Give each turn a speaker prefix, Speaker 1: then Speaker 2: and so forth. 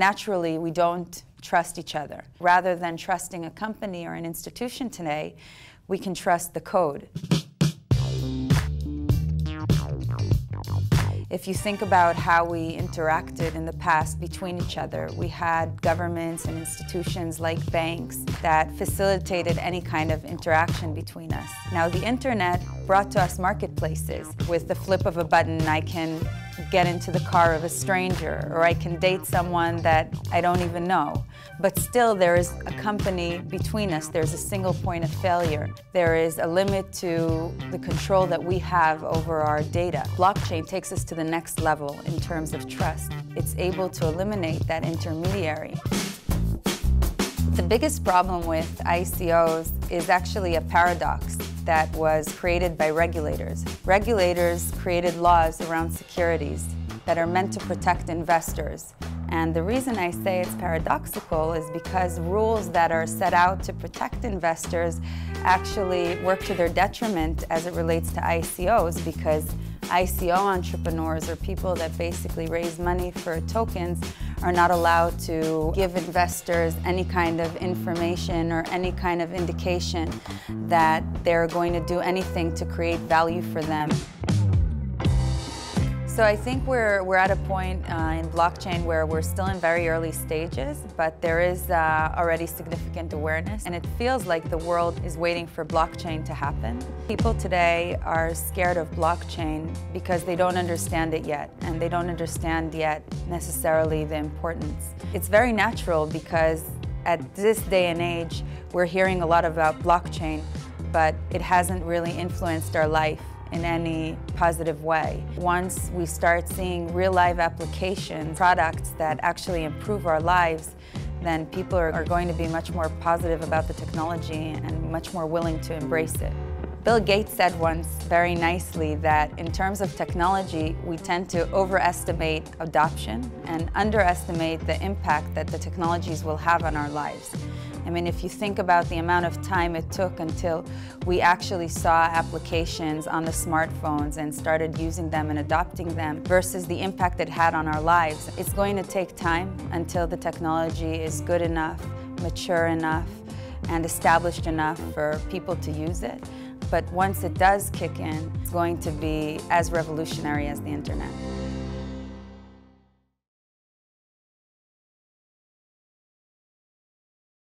Speaker 1: Naturally, we don't trust each other. Rather than trusting a company or an institution today, we can trust the code. If you think about how we interacted in the past between each other, we had governments and institutions like banks that facilitated any kind of interaction between us. Now the internet brought to us marketplaces. With the flip of a button, I can get into the car of a stranger or I can date someone that I don't even know. But still there is a company between us. There's a single point of failure. There is a limit to the control that we have over our data. Blockchain takes us to the next level in terms of trust. It's able to eliminate that intermediary. The biggest problem with ICOs is actually a paradox that was created by regulators. Regulators created laws around securities that are meant to protect investors. And the reason I say it's paradoxical is because rules that are set out to protect investors actually work to their detriment as it relates to ICOs because ICO entrepreneurs or people that basically raise money for tokens are not allowed to give investors any kind of information or any kind of indication that they're going to do anything to create value for them. So I think we're, we're at a point uh, in blockchain where we're still in very early stages, but there is uh, already significant awareness and it feels like the world is waiting for blockchain to happen. People today are scared of blockchain because they don't understand it yet and they don't understand yet necessarily the importance. It's very natural because at this day and age we're hearing a lot about blockchain but it hasn't really influenced our life in any positive way. Once we start seeing real life applications, products that actually improve our lives, then people are, are going to be much more positive about the technology and much more willing to embrace it. Bill Gates said once very nicely that in terms of technology, we tend to overestimate adoption and underestimate the impact that the technologies will have on our lives. I mean, if you think about the amount of time it took until we actually saw applications on the smartphones and started using them and adopting them versus the impact it had on our lives, it's going to take time until the technology is good enough, mature enough, and established enough for people to use it. But once it does kick in, it's going to be as revolutionary as the internet.